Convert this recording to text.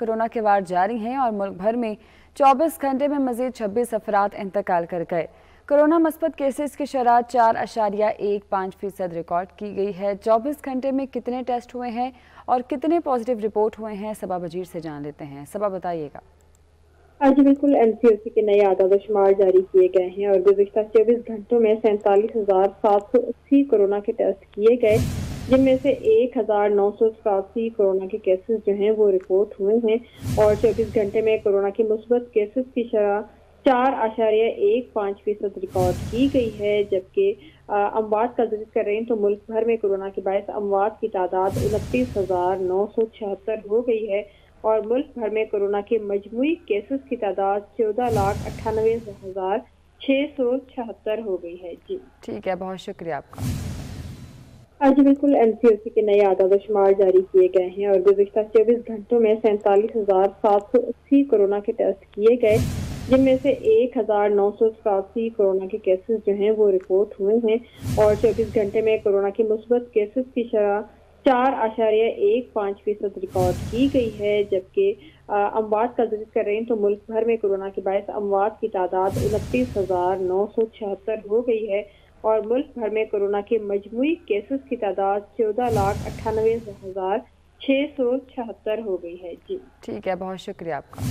Corona के वार जारी हैं और मुल्क भर में 24 घंटे में मजीद 26 अफराद इंतकाल कर गए। कोरोना मस्बत केसेस की शरह चार अशारिया एक पाँच फ़ीसद रिकॉर्ड की गई है। 24 घंटे में कितने टेस्ट हुए हैं और कितने पॉजिटिव रिपोर्ट हुए हैं, सबा बजीर से जान लेते हैं। सबा, बताइएगा। आज बिल्कुल एनसीओसी के नए आदाद शुमार जारी किए गए हैं और गुजशत चौबीस घंटों में सैंतालीस हज़ार सात सौ अस्सी कोरोना के टेस्ट किए गए। जिनमें से एक हज़ार नौ सौ सतासी कोरोना के केसेस जो हैं, वो रिपोर्ट हुए हैं और चौबीस घंटे में कोरोना के मुस्बत केसेस की शरह चार आशार्य एक पाँच फ़ीसद रिकॉर्ड की गई है। जबकि अमवात का ज़िक्र कर रहे हैं तो मुल्क भर में कोरोना के बायस अमवात की तादाद उनतीस हज़ार नौ सौ छिहत्तर हो गई है और मुल्क भर में कोरोना के मजमू केसेस की तादाद चौदह लाख अट्ठानवे हज़ार छः सौ छिहत्तर हो गई है। जी। ठीक है, बहुत शुक्रिया आपका। आज बिल्कुल एनसीओसी के नए आदाद शुमार जारी किए गए हैं और गुजशत चौबीस घंटों में सैंतालीस हज़ार सात सौ अस्सी कोरोना के टेस्ट किए गए, जिनमें से एक हज़ार नौ सौ सतासी कोरोना के केसेस जो हैं वो रिपोर्ट हुए हैं और चौबीस घंटे में कोरोना के मुस्बत केसेस की शरह चार आशार्य एक पाँच फ़ीसद रिकॉर्ड की गई है, जबकि अमवात का ज़िक्र कर रहे हैं तो मुल्क भर में कोरोना के बायस अमवात की तादाद उनतीस हज़ार नौ सौ हो गई है। और मुल्क भर में कोरोना के मजमू केसेस की तादाद चौदह लाख अट्ठानवे हज़ार छह सौ छहत्तर हो गई है। जी। ठीक है, बहुत शुक्रिया आपका।